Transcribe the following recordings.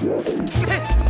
Hey!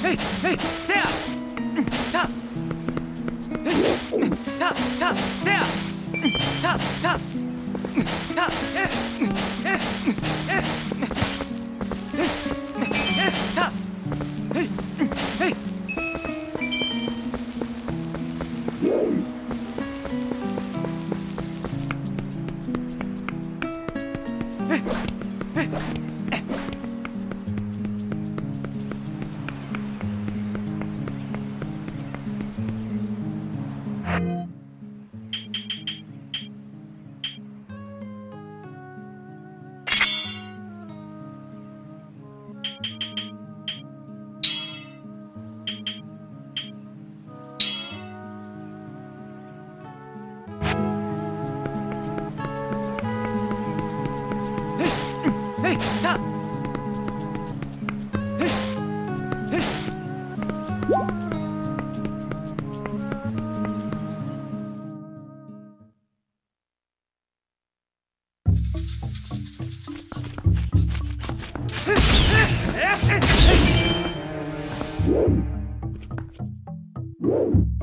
Hey, hey, stay up! Top! Top, top, stay up! Top, top! Top! Top! Hey, hey! Hey! Hey! Whoa!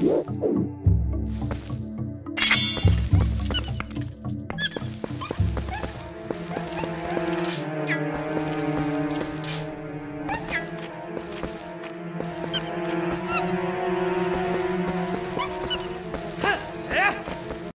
Whoa.